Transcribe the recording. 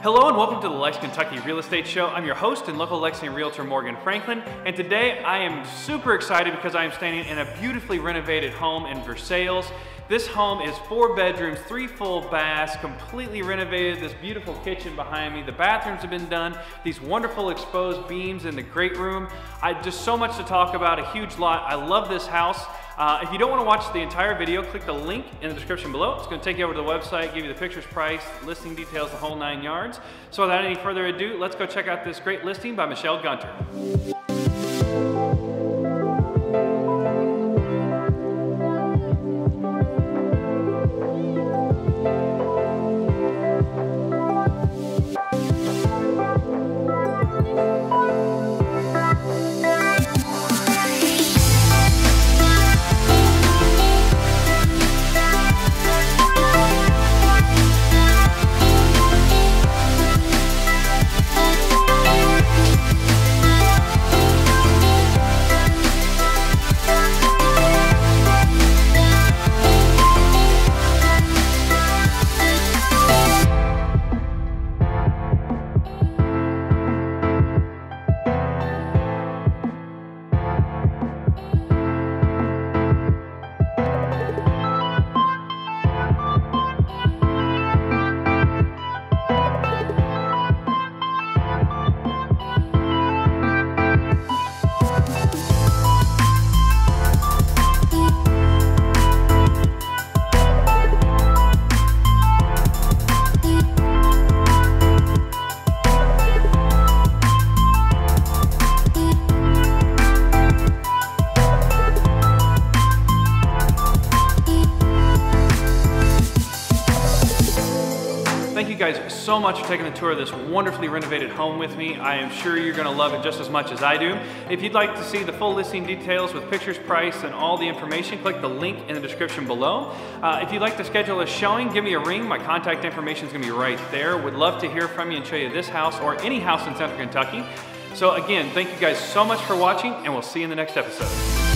Hello and welcome to the Lexington, Kentucky Real Estate Show. I'm your host and local Lexington realtor Morgan Franklin, and today I am super excited because I am standing in a beautifully renovated home in Versailles. This home is four bedrooms, three full baths, completely renovated. This beautiful kitchen behind me. The bathrooms have been done. These wonderful exposed beams in the great room. I just so much to talk about, a huge lot. I love this house. Uh, if you don't want to watch the entire video, click the link in the description below. It's going to take you over to the website, give you the pictures, price, listing details, the whole nine yards. So without any further ado, let's go check out this great listing by Michelle Gunter. You guys so much for taking a tour of this wonderfully renovated home with me. I am sure you're gonna love it just as much as I do. If you'd like to see the full listing details with pictures, price, and all the information, click the link in the description below. Uh, if you'd like to schedule a showing, give me a ring. My contact information is gonna be right there. Would love to hear from you and show you this house or any house in Central Kentucky. So again, thank you guys so much for watching and we'll see you in the next episode.